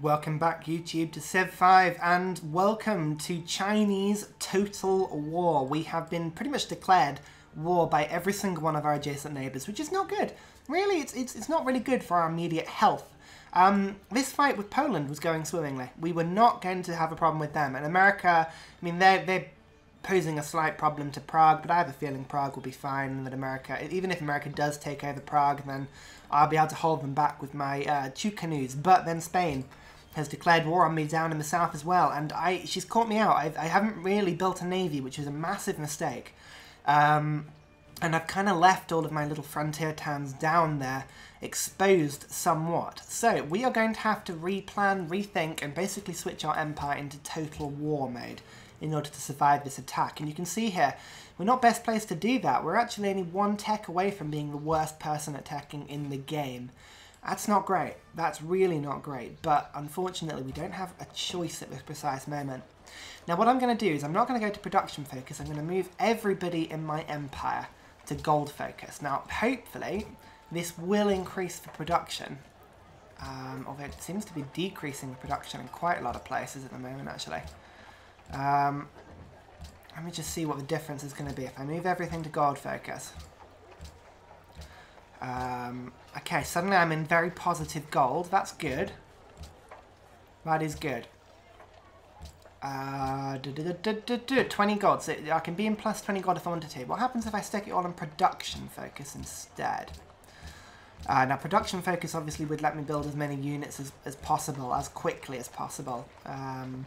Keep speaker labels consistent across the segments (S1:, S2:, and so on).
S1: Welcome back, YouTube, to Civ5, and welcome to Chinese Total War. We have been pretty much declared war by every single one of our adjacent neighbours, which is not good. Really, it's, it's, it's not really good for our immediate health. Um, this fight with Poland was going swimmingly. We were not going to have a problem with them. And America, I mean, they're, they're posing a slight problem to Prague, but I have a feeling Prague will be fine and that America, even if America does take over Prague, then I'll be able to hold them back with my uh, two canoes. But then Spain has declared war on me down in the south as well, and I she's caught me out. I've, I haven't really built a navy, which is a massive mistake. Um, and I've kind of left all of my little frontier towns down there exposed somewhat. So we are going to have to replan, rethink, and basically switch our empire into total war mode in order to survive this attack. And you can see here, we're not best placed to do that. We're actually only one tech away from being the worst person attacking in the game. That's not great. That's really not great. But unfortunately, we don't have a choice at this precise moment. Now, what I'm going to do is I'm not going to go to production focus. I'm going to move everybody in my empire to gold focus. Now, hopefully, this will increase the production. Um, although it seems to be decreasing the production in quite a lot of places at the moment, actually. Um, let me just see what the difference is going to be if I move everything to gold focus. Um, okay, suddenly I'm in very positive gold. That's good. That is good. Uh, 20 gold. So I can be in plus 20 gold if I wanted to. What happens if I stick it all in production focus instead? Uh, now, production focus obviously would let me build as many units as, as possible, as quickly as possible. Um,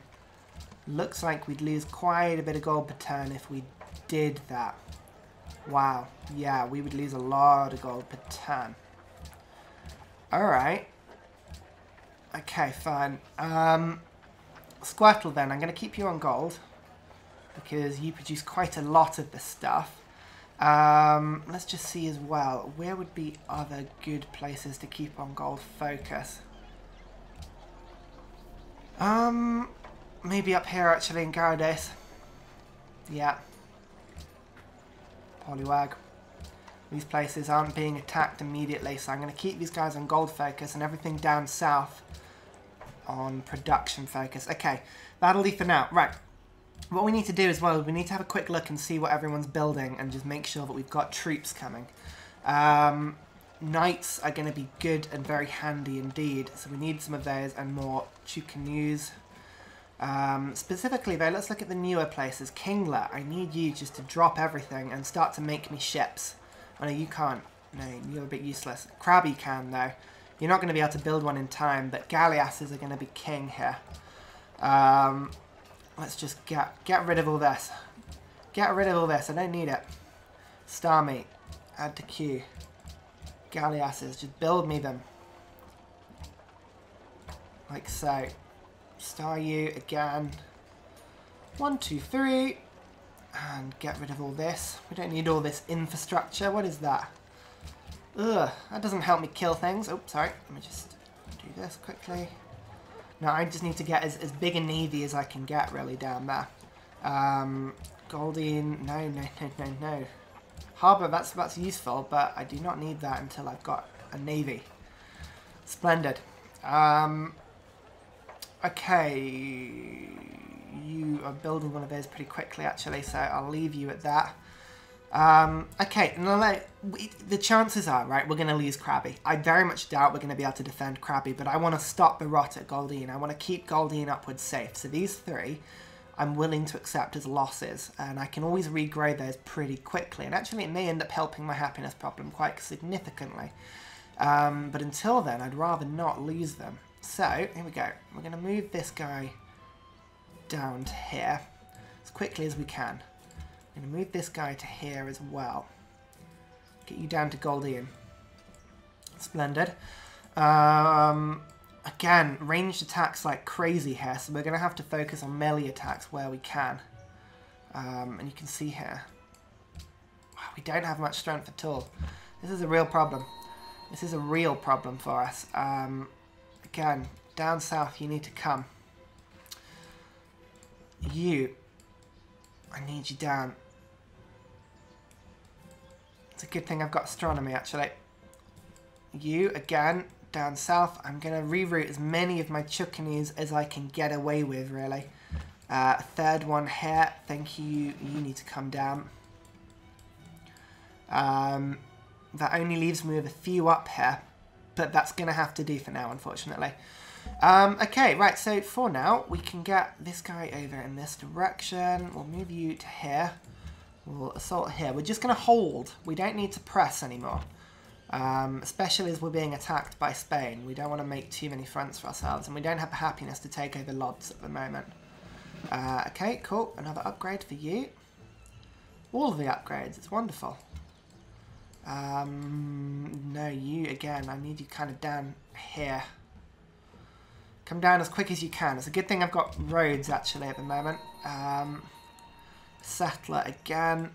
S1: looks like we'd lose quite a bit of gold per turn if we did that. Wow. Yeah, we would lose a lot of gold per turn. Alright. Okay, fine. Um, Squirtle then, I'm going to keep you on gold. Because you produce quite a lot of the stuff. Um, let's just see as well. Where would be other good places to keep on gold focus? Um, maybe up here actually in Gyarados. Yeah. Poliwag. These places aren't being attacked immediately, so I'm going to keep these guys on gold focus and everything down south on production focus. Okay, that'll be for now. Right, what we need to do as well, we need to have a quick look and see what everyone's building and just make sure that we've got troops coming. Um, knights are going to be good and very handy indeed, so we need some of those and more canoes. Um, specifically though, let's look at the newer places. Kingler, I need you just to drop everything and start to make me ships. Oh no, you can't. No, you're a bit useless. Krabby can though. You're not going to be able to build one in time, but galleasses are going to be king here. Um, let's just get get rid of all this. Get rid of all this. I don't need it. Star Starmie. Add to queue. Galleasses. Just build me them. Like so. Staryu again. One, two, three. And get rid of all this. We don't need all this infrastructure. What is that? Ugh, that doesn't help me kill things. Oh, sorry. Let me just do this quickly. No, I just need to get as, as big a navy as I can get, really, down there. Um, Goldeen, no, no, no, no, no. Harbour, that's, that's useful, but I do not need that until I've got a navy. Splendid. Um, okay, you are building one of those pretty quickly, actually, so I'll leave you at that. Um, okay, now the chances are, right, we're going to lose Krabby. I very much doubt we're going to be able to defend Krabby, but I want to stop the rot at Goldeen. I want to keep Goldeen upwards safe. So these three, I'm willing to accept as losses, and I can always regrow those pretty quickly. And actually, it may end up helping my happiness problem quite significantly. Um, but until then, I'd rather not lose them. So, here we go. We're going to move this guy down to here as quickly as we can. I'm going to move this guy to here as well. Get you down to Goldeen. Splendid. Um, again, ranged attacks like crazy here, so we're going to have to focus on melee attacks where we can. Um, and you can see here, wow, we don't have much strength at all. This is a real problem. This is a real problem for us. Um, again, down south you need to come. You, I need you down. It's a good thing I've got astronomy, actually. You, again, down south. I'm going to reroute as many of my Chu-Ko-Nus as I can get away with, really. Uh, third one here. Thank you. You need to come down. Um, that only leaves me with a few up here. But that's going to have to do for now, unfortunately. Um, okay, right, so for now, we can get this guy over in this direction. We'll move you to here. We'll assault here. We're just going to hold. We don't need to press anymore. Um, especially as we're being attacked by Spain. We don't want to make too many fronts for ourselves. And we don't have the happiness to take over Lodz at the moment. Uh, okay, cool. Another upgrade for you. All of the upgrades. It's wonderful. Um, no, you again. I need you kind of down here. Come down as quick as you can. It's a good thing I've got roads actually at the moment. Um, settler again.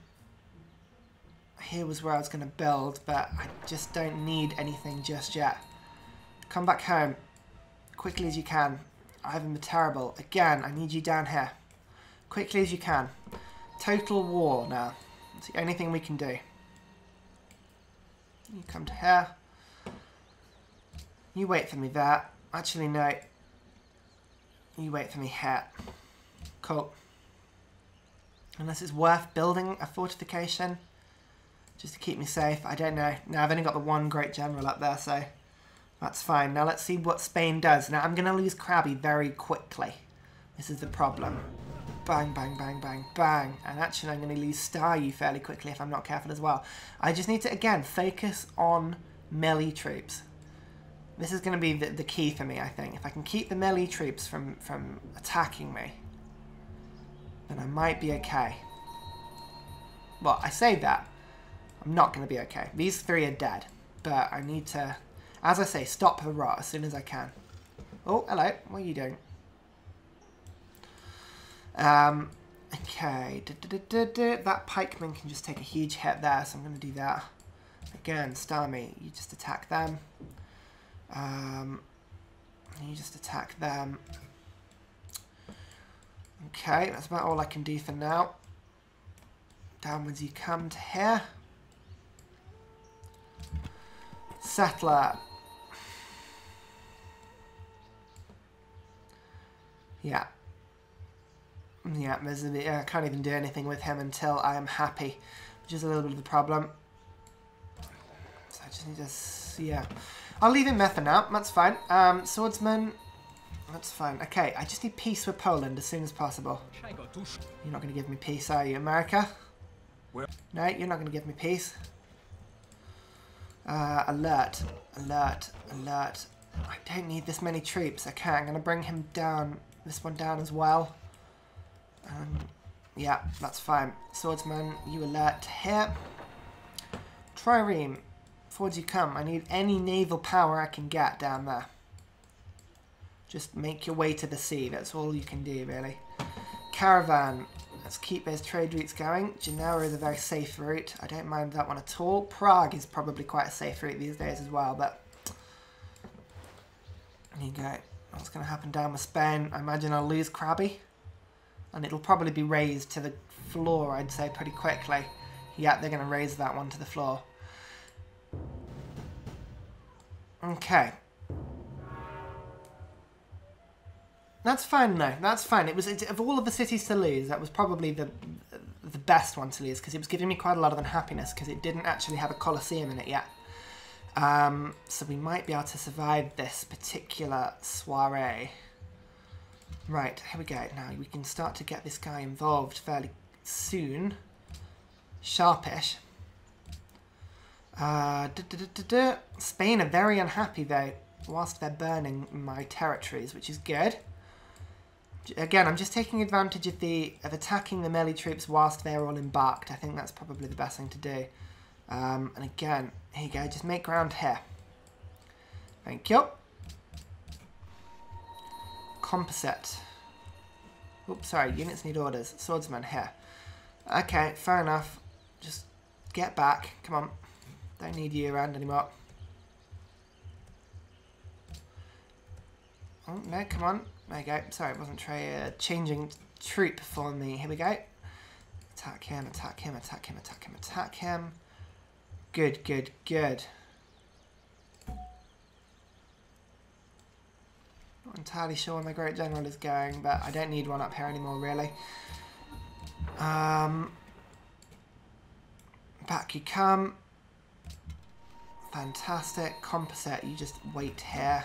S1: Here was where I was going to build, but I just don't need anything just yet. Come back home. Quickly as you can. Ivan the Terrible. Again, I need you down here. Quickly as you can. Total war now. It's the only thing we can do. You come to here. You wait for me there. Actually, no. You wait for me here. Cool. Unless it's worth building a fortification. Just to keep me safe. I don't know. Now, I've only got the one great general up there, so... That's fine. Now, let's see what Spain does. Now, I'm going to lose Krabby very quickly. This is the problem. Bang, bang, bang, bang, bang. And actually, I'm going to lose Staryu fairly quickly if I'm not careful as well. I just need to, again, focus on melee troops. This is going to be the, the key for me, I think. If I can keep the melee troops from, from attacking me, then I might be okay. Well, I say that. I'm not going to be okay. These three are dead. But I need to, as I say, stop the rot as soon as I can. Oh, hello. What are you doing? Um, okay. Da, da, da, that pikeman can just take a huge hit there, so I'm going to do that. Again, Starmie, you just attack them. Um, you just attack them. Okay, that's about all I can do for now. Downwards you come to here. Settler. Yeah. Yeah, there's can't even do anything with him until I am happy, which is a little bit of the problem. So I just need to, yeah. I'll leave him for now. That's fine. Um, swordsman. That's fine. Okay, I just need peace with Poland as soon as possible. You're not going to give me peace, are you, America? No, you're not going to give me peace. Uh, alert, alert, alert. I don't need this many troops. Okay, I'm going to bring him down, this one down as well. Um, yeah, that's fine. Swordsman, you alert here. Trireme, Forwards you come. I need any naval power I can get down there. Just make your way to the sea. That's all you can do, really. Caravan. Let's keep those trade routes going. Genoa is a very safe route. I don't mind that one at all. Prague is probably quite a safe route these days as well, but... There you go. What's going to happen down with Spain? I imagine I'll lose Krabby. And it'll probably be razed to the floor, I'd say, pretty quickly. Yeah, they're going to raze that one to the floor. Okay. That's fine, no. That's fine. It was it, of all of the cities to lose, that was probably the the best one to lose because it was giving me quite a lot of unhappiness because it didn't actually have a coliseum in it yet. Um, so we might be able to survive this particular soiree. Right, here we go. Now we can start to get this guy involved fairly soon. Sharpish. Uh, Spain are very unhappy though, whilst they're burning my territories, which is good. Again, I'm just taking advantage of the of attacking the melee troops whilst they're all embarked. I think that's probably the best thing to do. Um, and again, here you go, just make ground here. Thank you. Composite. Oops, sorry, units need orders. Swordsman here. Okay, fair enough. Just get back. Come on. Don't need you around anymore. Oh, no, come on. There you go. Sorry, it wasn't try, uh, changing troop for me. Here we go. Attack him, attack him, attack him, attack him, attack him. Good, good, good. Not entirely sure where my Great General is going, but I don't need one up here anymore, really. Um, back you come. Fantastic. Composite, you just wait here.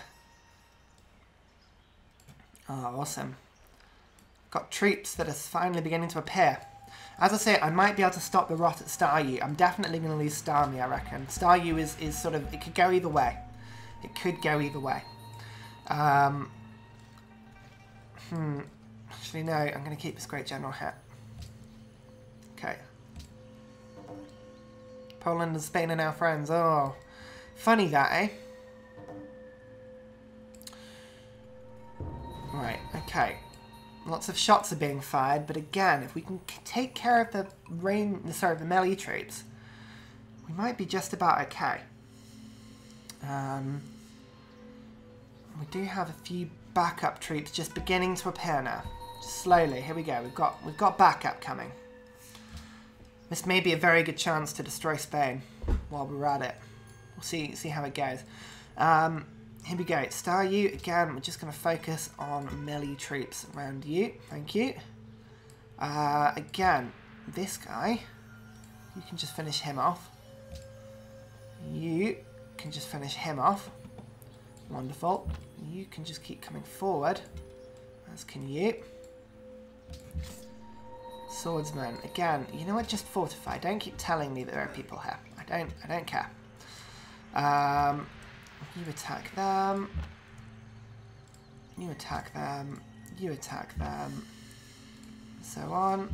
S1: Oh, awesome. Got troops that are finally beginning to appear. As I say, I might be able to stop the rot at Staryu. I'm definitely going to lose Starmie, I reckon. Staryu is, is sort of... It could go either way. It could go either way. Um, hmm. Actually, no. I'm going to keep this Great General here. Okay. Poland and Spain are now friends. Oh. Funny that, eh? Right, okay. Lots of shots are being fired, but again, if we can take care of the rain, sorry, the melee troops, we might be just about okay. Um, we do have a few backup troops just beginning to appear now. Slowly, here we go. We've got we've got backup coming. This may be a very good chance to destroy Spain while we're at it. We'll see see how it goes. Um, here we go. Staryu, again, we're just going to focus on melee troops around you. Thank you. Uh, again, this guy, you can just finish him off. You can just finish him off. Wonderful. You can just keep coming forward, as can you. Swordsman, again, you know what, just fortify. Don't keep telling me that there are people here. I don't, I don't care. Um, you attack them. You attack them. You attack them. So on.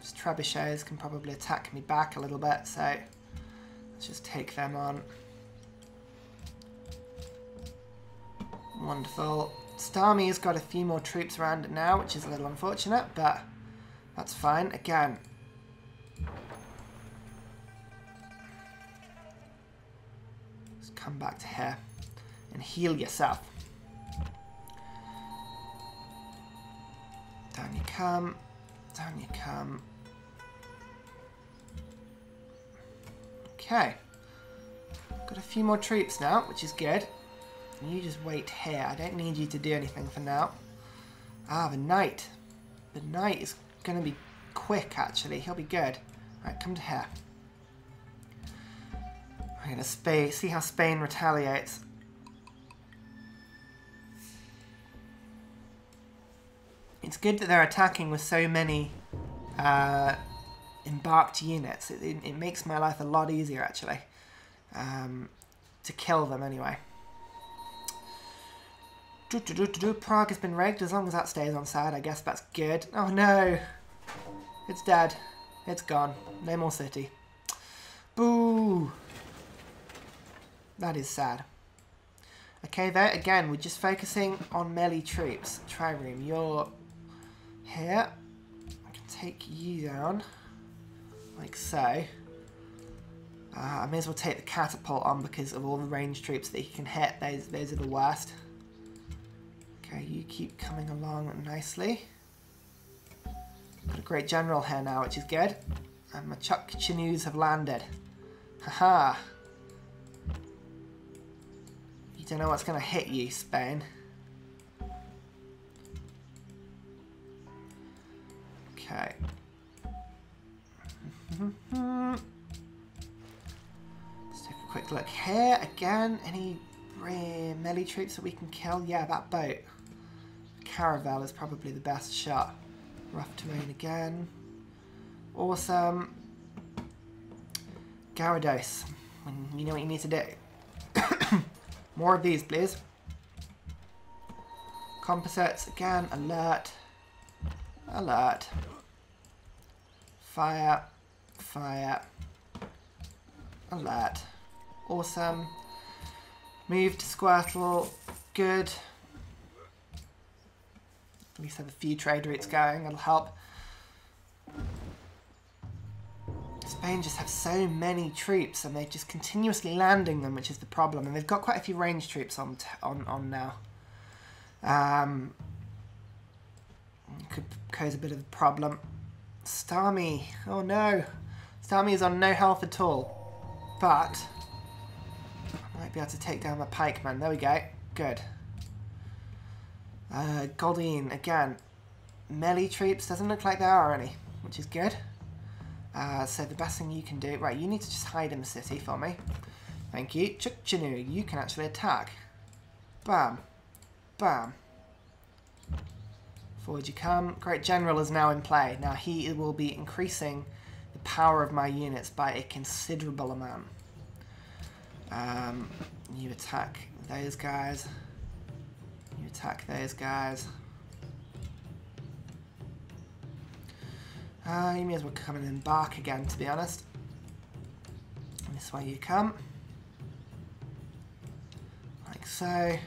S1: Just trebuchets can probably attack me back a little bit, so let's just take them on. Wonderful. Starmie's got a few more troops around it now, which is a little unfortunate, but that's fine. Again, come back to here and heal yourself. Down you come, down you come. Okay. Got a few more troops now, which is good. You just wait here. I don't need you to do anything for now. Ah, the knight. The knight is going to be quick, actually. He'll be good. Alright, come to here. I'm going to see how Spain retaliates. It's good that they're attacking with so many uh, embarked units. It, it, it, makes my life a lot easier, actually. Um, to kill them, anyway. Do, do, do, do, Prague has been rigged. As long as that stays on side, I guess that's good. Oh, no. It's dead. It's gone. No more city. Boo. That is sad. Okay, there again, we're just focusing on melee troops. Trireme, you're here. I can take you down, like so. Uh, I may as well take the catapult on because of all the range troops that he can hit. Those, those are the worst. Okay, you keep coming along nicely. Got a great general here now, which is good. And my Chu-Ko-Nus have landed. Haha. -ha. Don't know what's going to hit you, Spain. Okay. Let's take a quick look here. Again, any melee troops that we can kill? Yeah, that boat. Caravel is probably the best shot. Rough terrain again. Awesome. Gyarados. You know what you need to do. More of these, please. Composites, again, alert. Alert. Fire. Fire. Alert. Awesome. Move to Squirtle. Good. At least have a few trade routes going. It'll help. Spain just have so many troops and they're just continuously landing them, which is the problem. And they've got quite a few range troops on on, on now. Um, could cause a bit of a problem. Starmie, oh no. Starmie is on no health at all. But, I might be able to take down the pikeman. There we go. Good. Uh, again, melee troops, doesn't look like there are any, which is good. Uh, so the best thing you can do, right, you need to just hide in the city for me. Thank you. Chu-Ko-Nu, you can actually attack. Bam. Bam. Forward you come. Great General is now in play. Now he will be increasing the power of my units by a considerable amount. Um, you attack those guys. You attack those guys. Uh, you may as well come and embark again, to be honest. This way you come. Like so.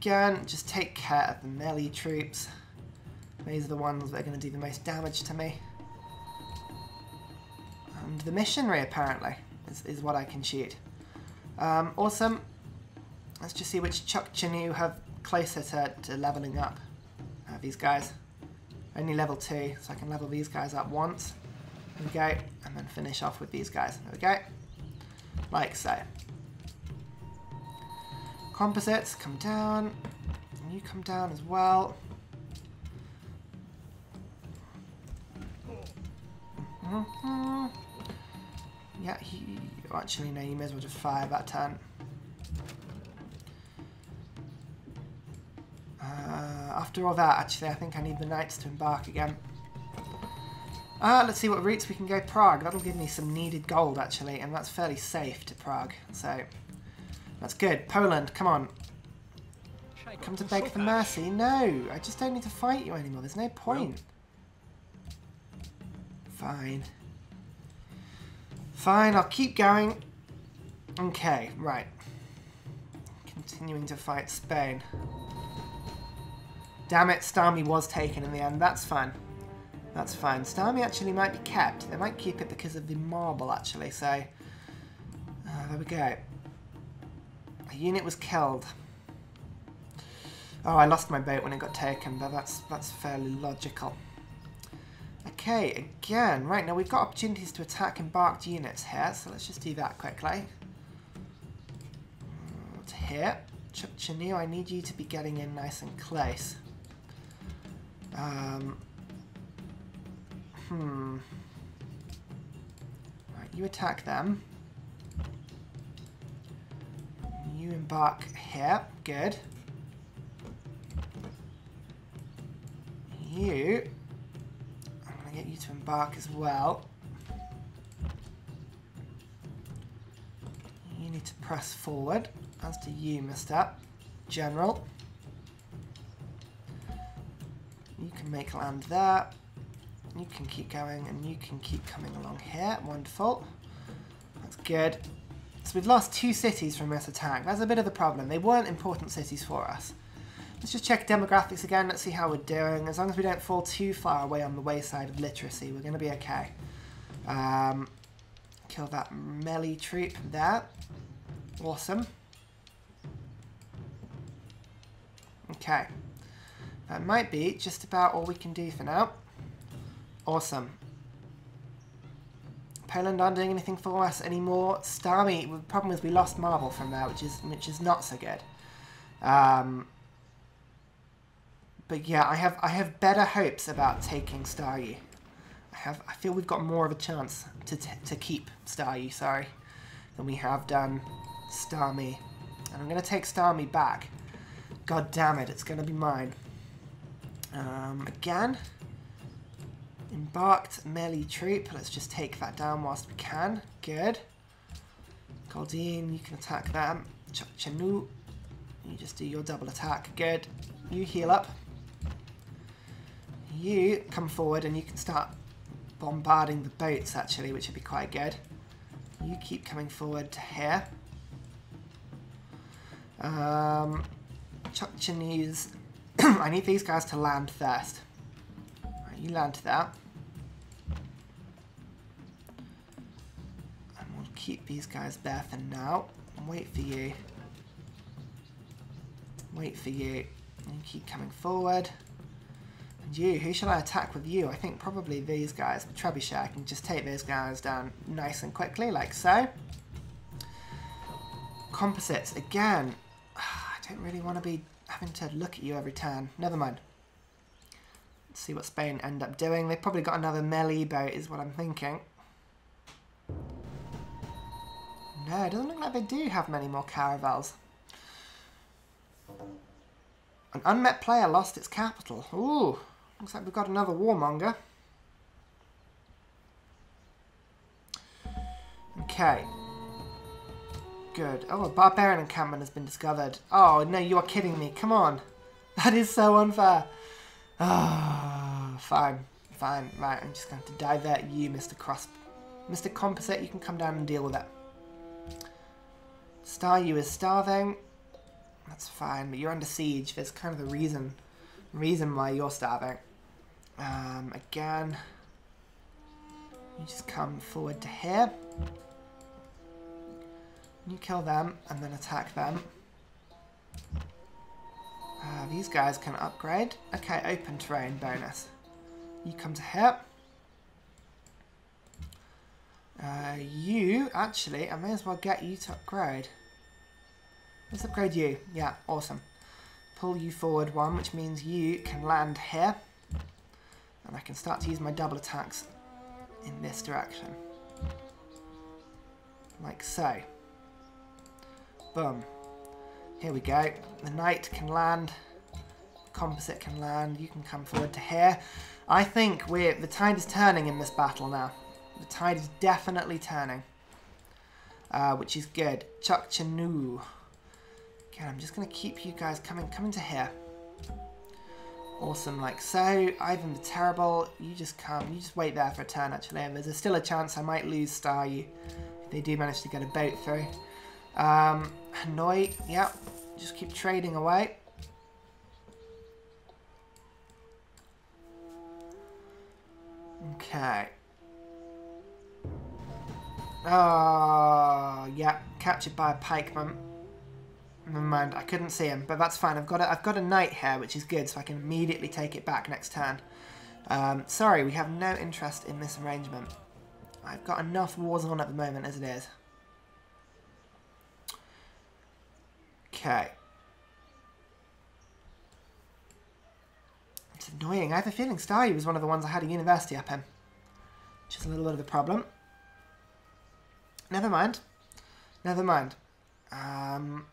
S1: Again, just take care of the melee troops. These are the ones that are going to do the most damage to me. And the missionary, apparently, is, is what I can shoot. Um, awesome. Let's just see which Chu-Ko-Nu have closer to, to leveling up. Uh, these guys. Only level 2, so I can level these guys up once. There we go. And then finish off with these guys. There we go. Like so. Composites, come down. And you come down as well. Mm -hmm. Yeah, he... Actually, no, you may as well just fire that turn. Uh, after all that, actually, I think I need the knights to embark again. Uh, let's see what routes we can go Prague. That'll give me some needed gold, actually, and that's fairly safe to Prague. So, that's good. Poland, come on. Come to beg for mercy? No, I just don't need to fight you anymore. There's no point. Fine. Fine, I'll keep going. Okay, right. Continuing to fight Spain. Damn it, Starmie was taken in the end. That's fine. That's fine. Starmie actually might be kept. They might keep it because of the marble, actually, so... Uh, there we go. A unit was killed. Oh, I lost my boat when it got taken, but that's that's fairly logical. Okay, again, right, now we've got opportunities to attack embarked units here, so let's just do that quickly. To here. Ch Chu-Ko-Nu, I need you to be getting in nice and close. Um, hmm. Right, you attack them. You embark here. Good. You... I'm going to get you to embark as well. You need to press forward, as do you, Mr. General. You can make land there. You can keep going, and you can keep coming along here. Wonderful. That's good. So we've lost two cities from this attack. That's a bit of a problem. They weren't important cities for us. Let's just check demographics again. Let's see how we're doing. As long as we don't fall too far away on the wayside of literacy, we're going to be okay. Um, kill that melee troop there. Awesome. Okay. That might be just about all we can do for now. Awesome. Poland aren't doing anything for us anymore. Starmie, the problem is we lost marble from there, which is which is not so good. Um, but yeah, I have I have better hopes about taking Staryu. I have I feel we've got more of a chance to to keep Staryu, sorry, than we have done Starmie. And I'm gonna take Starmie back. God damn it, it's gonna be mine. Um, again, embarked melee troop. Let's just take that down whilst we can. Good. Goldeen, you can attack them. Ch Chu-Ko-Nu, you just do your double attack. Good. You heal up. You come forward and you can start bombarding the boats actually, which would be quite good. You keep coming forward to here. Um, I need these guys to land first. Right, you land there. And we'll keep these guys there for now. Wait for you. Wait for you. And keep coming forward. And you, who shall I attack with you? I think probably these guys. With Trebuchet, I can just take those guys down nice and quickly, like so. Composites, again. I don't really want to be having to look at you every turn. Never mind. Let's see what Spain end up doing. They've probably got another melee boat is what I'm thinking. No, it doesn't look like they do have many more caravels. An unmet player lost its capital. Ooh, looks like we've got another warmonger. Okay. Good. Oh, a barbarian encampment has been discovered. Oh, no, you are kidding me. Come on. That is so unfair. Ah, oh, fine. Fine. Right, I'm just going to divert you, Mr. Cross. Mr. Composite, you can come down and deal with it. Star, you is starving. That's fine, but you're under siege. There's kind of the reason reason why you're starving. Um, again, you just come forward to here. You kill them and then attack them. Uh, these guys can upgrade. Okay, open terrain bonus. You come to here. Uh, you, actually, I may as well get you to upgrade. Let's upgrade you. Yeah, awesome. Pull you forward one, which means you can land here. And I can start to use my double attacks in this direction. Like so. Boom. Here we go. The knight can land. Composite can land. You can come forward to here. I think we're the tide is turning in this battle now. The tide is definitely turning. Uh, which is good. Chu-Ko-Nu. Okay, I'm just going to keep you guys coming, coming to here. Awesome, like so. Ivan the Terrible, you just come. You just wait there for a turn, actually. And there's still a chance I might lose Staryu if they do manage to get a boat through. Um, Hanoi, yep. Just keep trading away. Okay. Oh, yeah. Captured by a pikeman. Never mind, I couldn't see him, but that's fine. I've got a, I've got a knight here, which is good, so I can immediately take it back next turn. Um, sorry, we have no interest in this arrangement. I've got enough wars on at the moment as it is. Okay. It's annoying. I have a feeling Staryu was one of the ones I had a university up in. Which is a little bit of a problem. Never mind. Never mind. Um,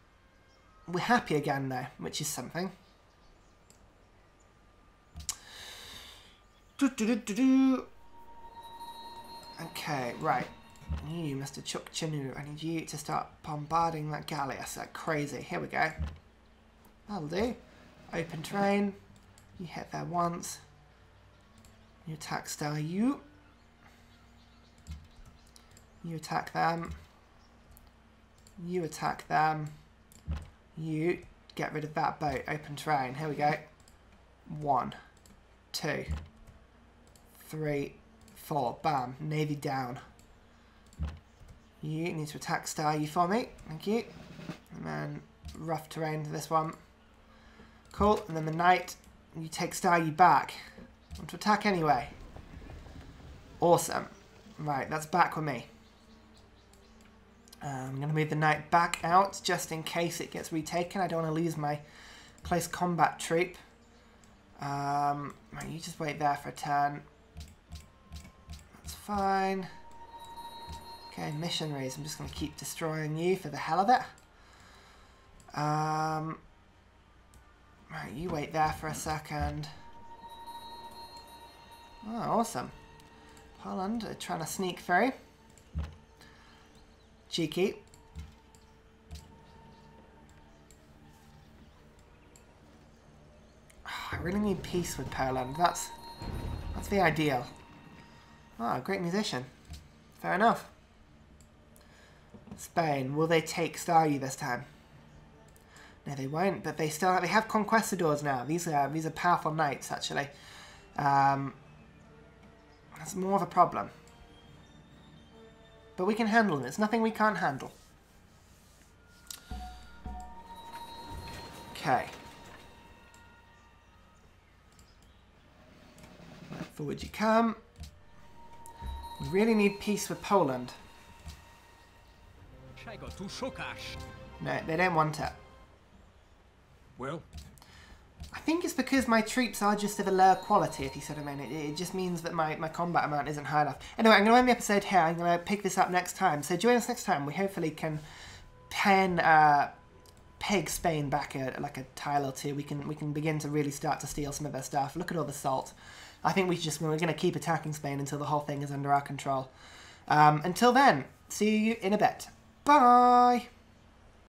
S1: we're happy again now, which is something. Do, do, do, okay, right. You, Mr. Chu-Ko-Nu, I need you to start bombarding that galley. galleass like crazy. Here we go. That'll do. Open terrain. You hit there once. You attack Staryu. You attack them. You attack them. You get rid of that boat. Open terrain. Here we go. One, two, three, four. Bam. Navy down. You need to attack Staryu for me. Thank you. And then rough terrain to this one. Cool. And then the knight, you take Staryu back. Want to attack anyway. Awesome. Right, that's back with me. Um, I'm going to move the knight back out just in case it gets retaken. I don't want to lose my close combat troop. Um, you just wait there for a turn. That's fine. Okay, missionaries. I'm just going to keep destroying you for the hell of it. Um, right, you wait there for a second. Oh, awesome. Poland are trying to sneak through. Cheeky. I really need peace with Poland. That's that's the ideal. Ah, oh, great musician. Fair enough. Spain, will they take Staryu this time? No, they won't. But they still they have conquistadors now. These are these are powerful knights actually. Um, that's more of a problem. But we can handle them. It's nothing we can't handle. Okay. Forward you come. We really need peace with Poland. No, they don't want it.
S2: Well,
S1: I think it's because my troops are just of a lower quality, if you what I mean. It, it just means that my, my combat amount isn't high enough. Anyway, I'm going to end the episode here. I'm going to pick this up next time. So join us next time. We hopefully can pen uh, peg Spain back a, like a tile or two. We can we can begin to really start to steal some of their stuff. Look at all the salt. I think we just we're going to keep attacking Spain until the whole thing is under our control. Um, until then, see you in a bit. Bye.